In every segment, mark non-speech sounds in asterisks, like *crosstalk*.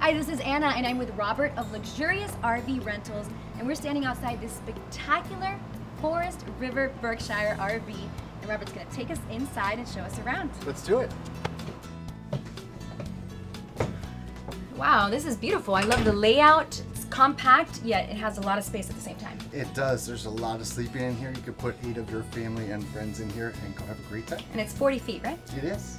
Hi, this is Anna, and I'm with Robert of Luxurious RV Rentals, and we're standing outside this spectacular Forest River Berkshire RV. And Robert's gonna take us inside and show us around. Let's do it. Wow, this is beautiful. I love the layout. It's compact, yet it has a lot of space at the same time. It does. There's a lot of sleeping in here. You could put eight of your family and friends in here and go have a great time. And it's 40 feet, right? It is.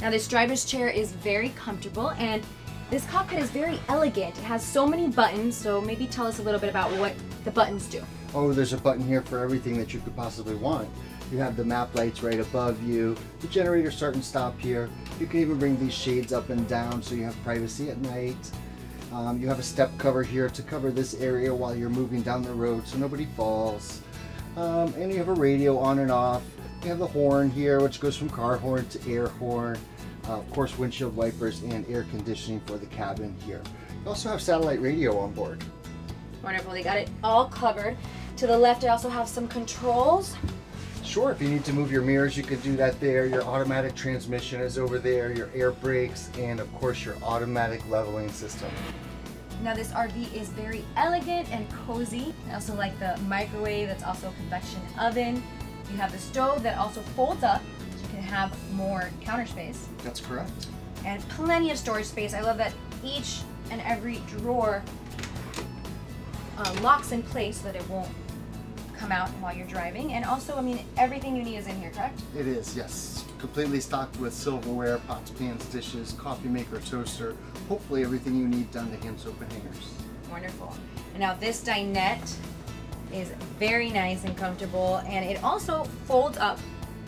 Now this driver's chair is very comfortable and this cockpit is very elegant. It has so many buttons, so maybe tell us a little bit about what the buttons do. Oh, there's a button here for everything that you could possibly want. You have the map lights right above you, the generator start and stop here. You can even bring these shades up and down so you have privacy at night. Um, you have a step cover here to cover this area while you're moving down the road so nobody falls. Um, and you have a radio on and off. You have the horn here, which goes from car horn to air horn. Uh, of course, windshield wipers and air conditioning for the cabin here. You also have satellite radio on board. Wonderful, they got it all covered. To the left, I also have some controls. Sure, if you need to move your mirrors, you could do that there. Your automatic transmission is over there, your air brakes, and of course your automatic leveling system. Now this RV is very elegant and cozy. I also like the microwave that's also a convection oven. You have the stove that also folds up so you can have more counter space. That's correct. And plenty of storage space. I love that each and every drawer uh, locks in place so that it won't come out while you're driving. And also, I mean, everything you need is in here, correct? It is, yes. Completely stocked with silverware, pots, pans, dishes, coffee maker, toaster, hopefully everything you need done to hand soap and hangers. Wonderful. And now this dinette is very nice and comfortable and it also folds up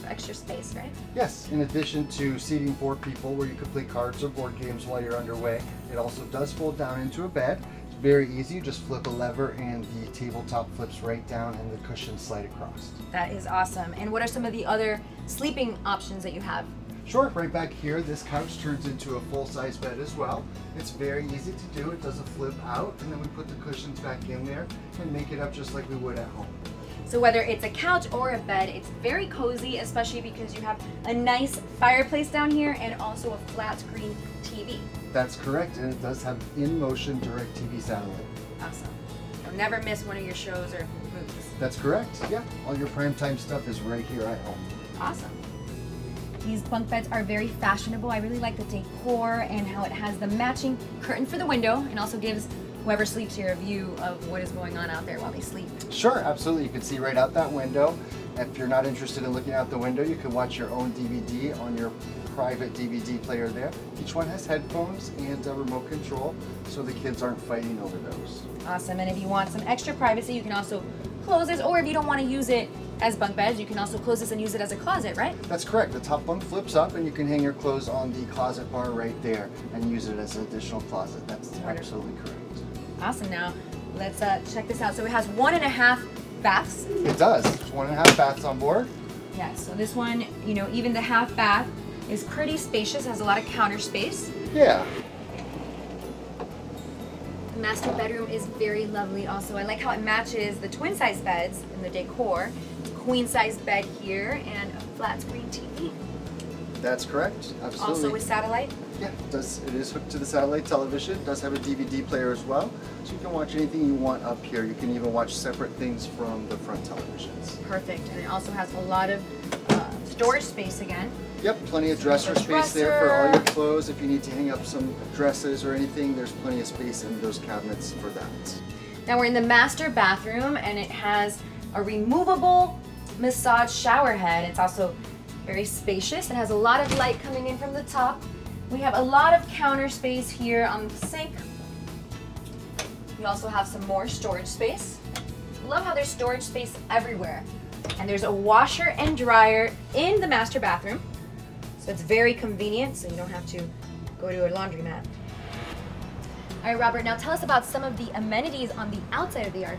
for extra space, right? Yes, in addition to seating four people where you could play cards or board games while you're underway, it also does fold down into a bed. It's very easy, you just flip a lever and the tabletop flips right down and the cushions slide across. That is awesome. And what are some of the other sleeping options that you have? Sure, right back here, this couch turns into a full-size bed as well. It's very easy to do. It does a flip out, and then we put the cushions back in there and make it up just like we would at home. So whether it's a couch or a bed, it's very cozy, especially because you have a nice fireplace down here and also a flat screen TV. That's correct, and it does have in-motion DirecTV satellite. Awesome. You'll never miss one of your shows or movies. That's correct, yeah. All your primetime stuff is right here at home. Awesome. These bunk beds are very fashionable. I really like the decor and how it has the matching curtain for the window and also gives whoever sleeps here a view of what is going on out there while they sleep. Sure, absolutely. You can see right out that window. If you're not interested in looking out the window, you can watch your own DVD on your private DVD player there. Each one has headphones and a remote control, so the kids aren't fighting over those. Awesome. And if you want some extra privacy, you can also close this, or if you don't want to use it as bunk beds, you can also close this and use it as a closet, right? That's correct. The top bunk flips up and you can hang your clothes on the closet bar right there and use it as an additional closet. That's absolutely correct. Awesome. Now, let's uh, check this out. So it has one and a half baths. It does. One and a half baths on board. Yeah, so this one, you know, even the half bath is pretty spacious, has a lot of counter space. Yeah. The master bedroom is very lovely also. I like how it matches the twin size beds in the decor. Queen size bed here and a flat screen TV. That's correct. Absolutely. Also with satellite. Yeah, it does it is hooked to the satellite television. It does have a DVD player as well, so you can watch anything you want up here. You can even watch separate things from the front televisions. Perfect, and it also has a lot of uh, storage space again. Yep, plenty of dresser space there for all your clothes. If you need to hang up some dresses or anything, there's plenty of space in those cabinets for that. Now we're in the master bathroom, and it has a removable massage shower head. It's also very spacious. It has a lot of light coming in from the top. We have a lot of counter space here on the sink. We also have some more storage space. Love how there's storage space everywhere. And there's a washer and dryer in the master bathroom. So it's very convenient, so you don't have to go to a laundromat. All right, Robert, now tell us about some of the amenities on the outside of the RV.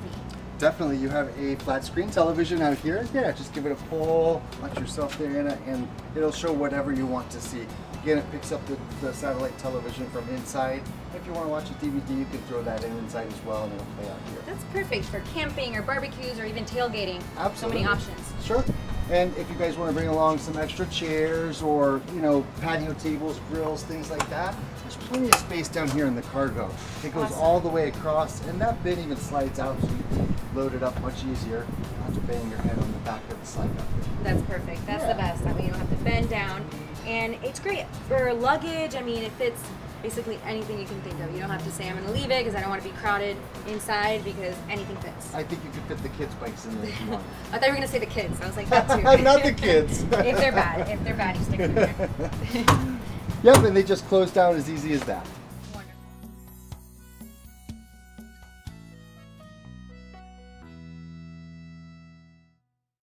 Definitely, you have a flat screen television out here. Yeah, just give it a pull, watch yourself there, Anna, and it'll show whatever you want to see. Again, it picks up the, the satellite television from inside. If you want to watch a DVD, you can throw that in inside as well, and it'll play out here. That's perfect for camping or barbecues or even tailgating. Absolutely. So many options. Sure. And if you guys want to bring along some extra chairs or, you know, patio tables, grills, things like that, there's plenty of space down here in the cargo. It goes Awesome. all the way across, and that bin even slides out so you can load it up much easier. Not have to bang your head on the back of the slide out. That's perfect. That's Yeah. the best. That way you don't have to bend down. And it's great for luggage. I mean, it fits basically anything you can think of. You don't have to say, I'm going to leave it because I don't want to be crowded inside because anything fits. I think you could fit the kids' bikes in there if you want. *laughs* I thought you were going to say the kids. I was like, that too. *laughs* Not the kids. *laughs* if they're bad. If they're bad, you stick them in there. Yep, and they just close down as easy as that.